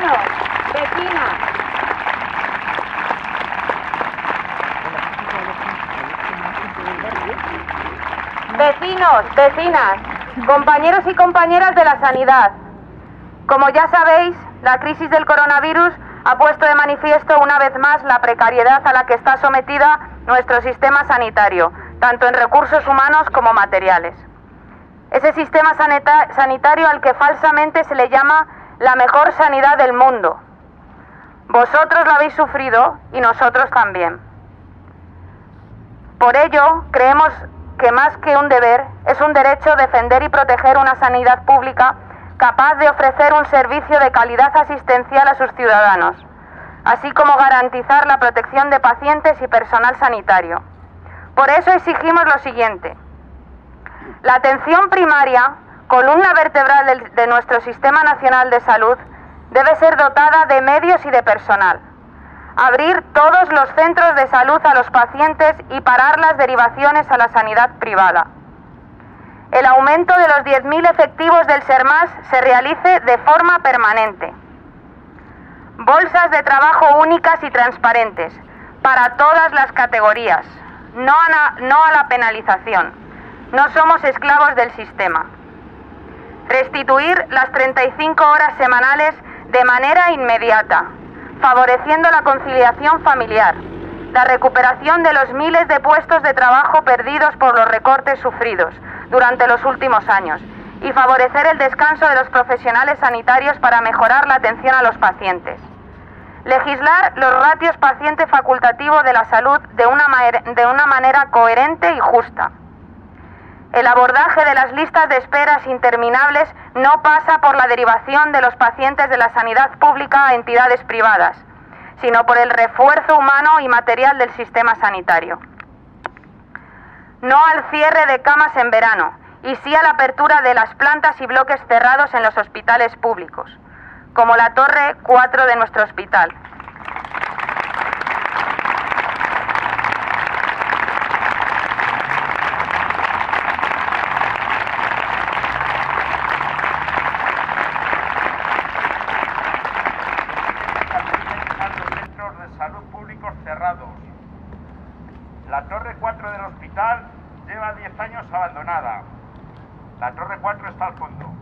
Bueno, Vecinos, vecinas, compañeros y compañeras de la sanidad, como ya sabéis, la crisis del coronavirus ha puesto de manifiesto una vez más la precariedad a la que está sometida nuestro sistema sanitario, tanto en recursos humanos como materiales. Ese sistema sanitario al que falsamente se le llama la mejor sanidad del mundo. Vosotros lo habéis sufrido y nosotros también. Por ello, creemos que más que un deber, es un derecho defender y proteger una sanidad pública capaz de ofrecer un servicio de calidad asistencial a sus ciudadanos, así como garantizar la protección de pacientes y personal sanitario. Por eso exigimos lo siguiente. La atención primaria, columna vertebral de nuestro Sistema Nacional de Salud, debe ser dotada de medios y de personal abrir todos los centros de salud a los pacientes y parar las derivaciones a la sanidad privada. El aumento de los 10.000 efectivos del SERMAS se realice de forma permanente. Bolsas de trabajo únicas y transparentes para todas las categorías, no a, no a la penalización. No somos esclavos del sistema. Restituir las 35 horas semanales de manera inmediata, favoreciendo la conciliación familiar, la recuperación de los miles de puestos de trabajo perdidos por los recortes sufridos durante los últimos años y favorecer el descanso de los profesionales sanitarios para mejorar la atención a los pacientes. Legislar los ratios paciente facultativo de la salud de una, de una manera coherente y justa. El abordaje de las listas de esperas interminables no pasa por la derivación de los pacientes de la sanidad pública a entidades privadas, sino por el refuerzo humano y material del sistema sanitario. No al cierre de camas en verano, y sí a la apertura de las plantas y bloques cerrados en los hospitales públicos, como la Torre 4 de nuestro hospital. La torre 4 del hospital lleva 10 años abandonada. La torre 4 está al fondo.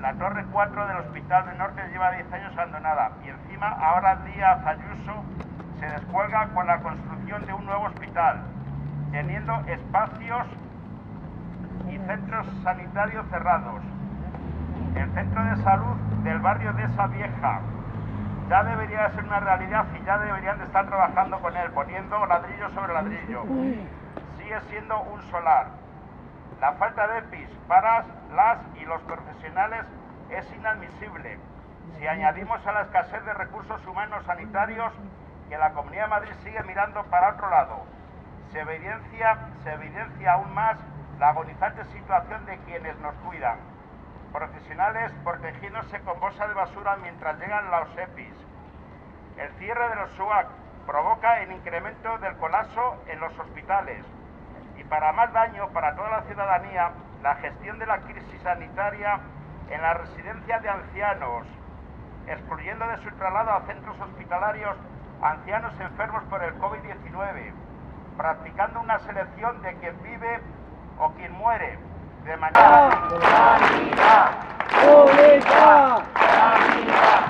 La torre 4 del Hospital del Norte lleva 10 años abandonada y encima ahora Díaz Ayuso se descuelga con la construcción de un nuevo hospital, teniendo espacios y centros sanitarios cerrados. El centro de salud del barrio de esa vieja, ya debería ser una realidad y ya deberían de estar trabajando con él, poniendo ladrillo sobre ladrillo. Sigue siendo un solar. La falta de EPIs para las y los profesionales es inadmisible. Si añadimos a la escasez de recursos humanos sanitarios, que la Comunidad de Madrid sigue mirando para otro lado, se evidencia, se evidencia aún más la agonizante situación de quienes nos cuidan profesionales protegiéndose con bolsa de basura mientras llegan los EPIs. El cierre de los SUAC provoca el incremento del colapso en los hospitales y para más daño para toda la ciudadanía, la gestión de la crisis sanitaria en la residencia de ancianos, excluyendo de su traslado a centros hospitalarios ancianos enfermos por el COVID-19, practicando una selección de quien vive o quien muere de mañana. Sanidad. Sanidad.